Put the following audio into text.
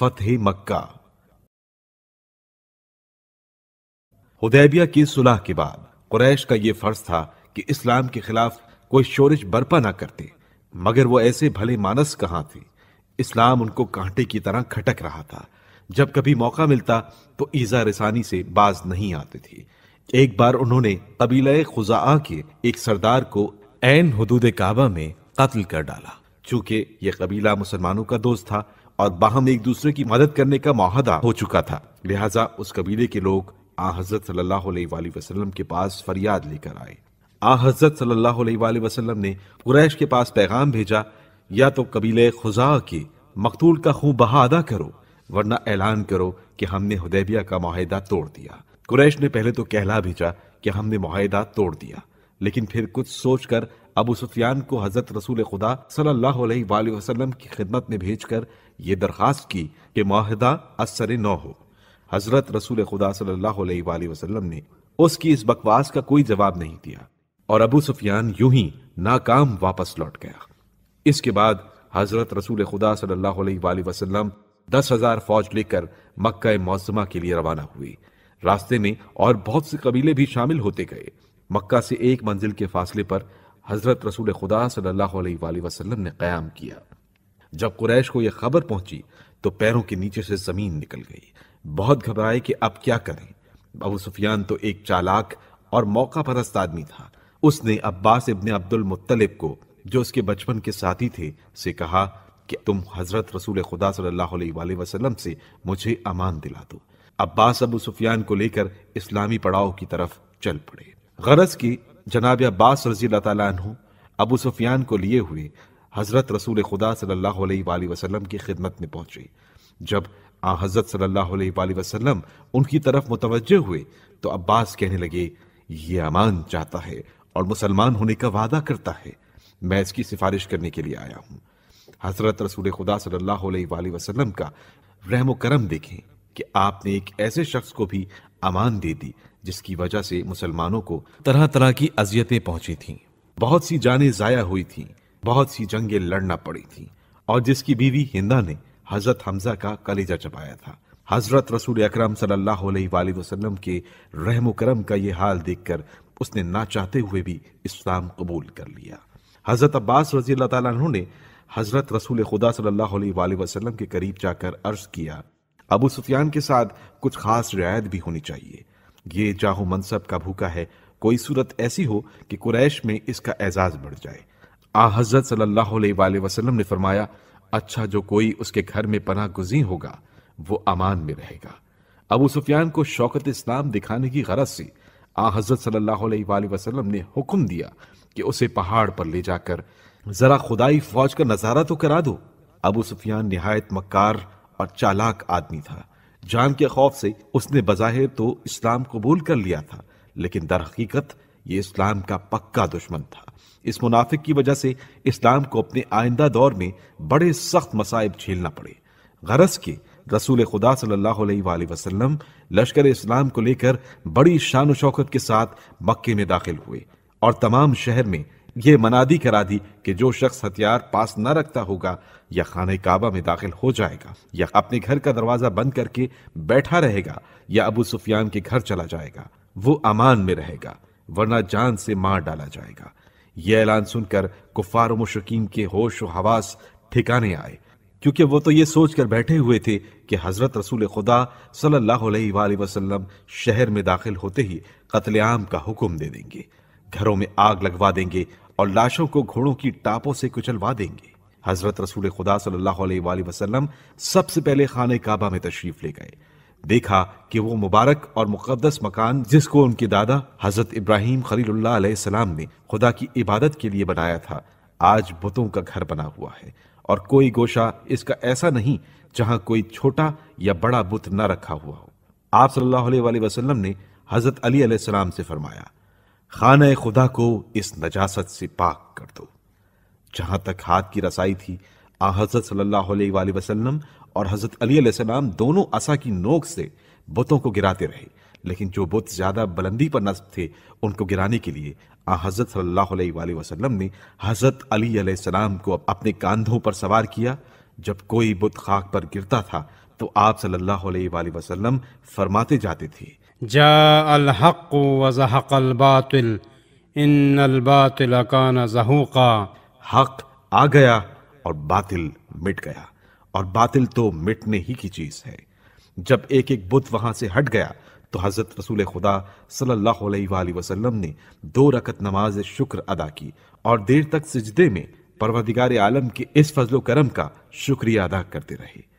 फतेह मक्का। हुदैबिया की सुलह के बाद कुरैश का यह फ़र्ज़ था कि इस्लाम के खिलाफ कोई शोरिश बर्पा ना करते, मगर वो ऐसे भले मानस कहाँ थे। इस्लाम उनको कांटे की तरह खटक रहा था। जब कभी मौका मिलता तो ईजा रिसानी से बाज नहीं आते थे। एक बार उन्होंने कबीला खुजा के एक सरदार को एन हदूद काबा में कत्ल कर डाला। चूँकि यह कबीला मुसलमानों का दोस्त था और बाहम एक दूसरे की मदद करने का माहदा हो चुका था। लिहाजा उस कबीले के लोग आ हज़रत वसल्लम के पास फरियाद लेकर आए। आ हज़रत वसल्लम ने कुरैश के पास पैगाम भेजा, या तो कबीले खुजा के मकतूल का खूब बहा अदा करो, वरना ऐलान करो कि हमने हुदैबिया का माहिदा तोड़ दिया। कुरैश ने पहले तो कहला भेजा कि हमने माहिदा तोड़ दिया, लेकिन फिर कुछ सोचकर अबू सुफियान को हज़रत रसूल खुदा सल्लल्लाहु अलैहि वसल्लम की खिदमत में भेजकर ये दरखास्त की कि माहिदा असर न हो। हज़रत रसूल खुदा सल्लल्लाहु अलैहि वसल्लम ने उसकी इस बकवास का कोई जवाब नहीं दिया और अबू सुफियान यूँ ही नाकाम वापस लौट गया। इसके बाद हज़रत रसूल खुदा सल्लल्लाहु अलैहि वसल्लम दस हज़ार फौज लेकर मक्का मौजमा के लिए रवाना हुए रास्ते में और बहुत से कबीले भी शामिल होते गए। मक्का से एक मंजिल के फासले पर हज़रत रसूल खुदा सल्लल्लाहु अलैहि वसल्लम ने कयाम किया। जब कुरैश को यह खबर पहुँची तो पैरों के नीचे से ज़मीन निकल गई। बहुत घबराए कि अब क्या करें? अबू सुफियान तो एक चालाक और मौका परस्त आदमी था। उसने अब्बास इब्ने अब्दुल मुत्तलिब को, जो उसके बचपन के साथी थे, से कहा कि तुम हज़रत रसूल खुदा सल्लल्लाहु अलैहि वसल्लम से मुझे अमान दिला दो। अब्बास अबू सुफियान को लेकर इस्लामी पड़ाव की तरफ़ चल पड़े। गरज की जनाब अब्बास रज़ी तु अबू सुफियान को लिए हुए हज़रत रसूल खुदा सल्लल्लाहु अलैहि वसल्लम की खिदमत में पहुँचे। जब आ हज़रत सल्लल्लाहु अलैहि वसल्लम उनकी तरफ़ मुतवजह हुए तो अब्बास कहने लगे, ये अमान चाहता है और मुसलमान होने का वादा करता है। मैं इसकी सिफारिश करने के लिए आया हूँ। हज़रत रसूल खुदा सल्ला वसलम का रहम करम देखें। कि आपने एक ऐसे शख्स को भी अमान दे दी, जिसकी वजह से मुसलमानों को तरह तरह की अजियतें पहुँची थीं। बहुत सी जानें जाया हुई थीं, बहुत सी जंगें लड़ना पड़ी थीं, और जिसकी बीवी हिंदा ने हज़रत हमजा का कलेजा चबाया था। हज़रत रसूल अकरम वसल्लम के रहम करम का ये हाल देखकर उसने ना चाहते हुए भी इस्लाम कबूल कर लिया। हज़रत अब्बास रज़ी अल्लाह ने हज़रत रसूल खुदा सल्लल्लाहु अलैहि के करीब जाकर अर्ज़ किया अबू सुफियान के साथ कुछ खास रियायत भी होनी चाहिए। ये चाहो मनसब का भूखा है। कोई सूरत ऐसी हो कि कुरैश में इसका एजाज बढ़ जाए। आ हज़रत सल्लल्लाहु ने फरमाया अच्छा जो कोई उसके घर में पनाह गुजी होगा, वो अमान में रहेगा। अबू सुफियान को शौकत इस्लाम दिखाने की गरज से आ हज़रत सल्लल्लाहु अलैहि वसल्लम ने हुक्म दिया कि उसे पहाड़ पर ले जाकर जरा खुदाई फौज का नज़ारा तो करा दो। अबू सुफियान निहायत मक्कार और चालाक आदमी था। जान के खौफ से उसने बजाहिर तो इस्लाम कबूल कर लिया था, लेकिन दर हकीकत ये इस्लाम का पक्का दुश्मन था। इस मुनाफिक की वजह से इस्लाम को अपने आइंदा दौर में बड़े सख्त मसाइब झेलना पड़े। गरज के रसूल खुदा सल्लल्लाहु अलैहि वसल्लम लश्कर इस्लाम को लेकर बड़ी शान शौकत के साथ मक्के में दाखिल हुए और तमाम शहर में यह मनादी करा दी कि जो शख्स हथियार पास न रखता होगा, या खाने काबा में दाखिल हो जाएगा, या अपने घर का दरवाज़ा बंद करके बैठा रहेगा, या अबू सुफियान के घर चला जाएगा, वो अमान में रहेगा, वरना जान से मार डाला जाएगा। यह ऐलान सुनकर कुफार मुशकिन के होश हवास ठिकाने आए, क्योंकि वो तो ये सोचकर बैठे हुए थे कि हज़रत रसूल खुदा सल्लल्लाहु अलैहि वसल्लम शहर में दाखिल होते ही कत्लेआम का हुक्म दे देंगे, घरों में आग लगवा देंगे और लाशों को घोड़ों की टापों से कुचलवा देंगे। हज़रत रसूल खुदा सल्लल्लाहु अलैहि वसल्लम सबसे पहले खाने काबा में तशरीफ़ ले गए। देखा कि वो मुबारक और मुकद्दस मकान जिसको उनके दादा हज़रत इब्राहिम खलीलुल्लाह सलाम ने खुदा की इबादत के लिए बनाया था, आज बुतों का घर बना हुआ है। और कोई गोशा इसका ऐसा नहीं जहाँ कोई छोटा या बड़ा बुत न रखा हुआ हो। आप सल्लल्लाहु अलैहि वसल्लम ने हज़रत अली सलाम से फरमाया खाना खुदा को, इस नजासत से पाक कर दो। जहाँ तक हाथ की रसाई थी, आ हज़रत सल्लल्लाहु और हज़रत अली सलाम दोनों असा की नोक से बुतों को गिराते रहे। लेकिन जो बुत ज़्यादा बुलंदी पर नस्ब थे, उनको गिराने के लिए आ हज़रत सल्लल्लाहु अलैहि वसल्लम ने हज़रत अली सलाम को अपने कांधों पर सवार किया। जब कोई बुत खाक पर गिरता था तो आप सल्लल्लाहु अलैहि वसल्लम फरमाते जाते थे जा अल हक वजहक अल बातिल इन अल बातिल कान जहूका हक आ गया और बातिल मिट गया और बातिल तो मिटने ही की चीज़ है जब एक एक बुत वहाँ से हट गया तो हज़रत रसूल खुदा सल्लल्लाहु अलैहि वसल्लम ने दो रकत नमाज़ शुक्र अदा की और देर तक सिजदे में परवदिगार आलम के इस फजलो करम का शुक्रिया अदा करते रहे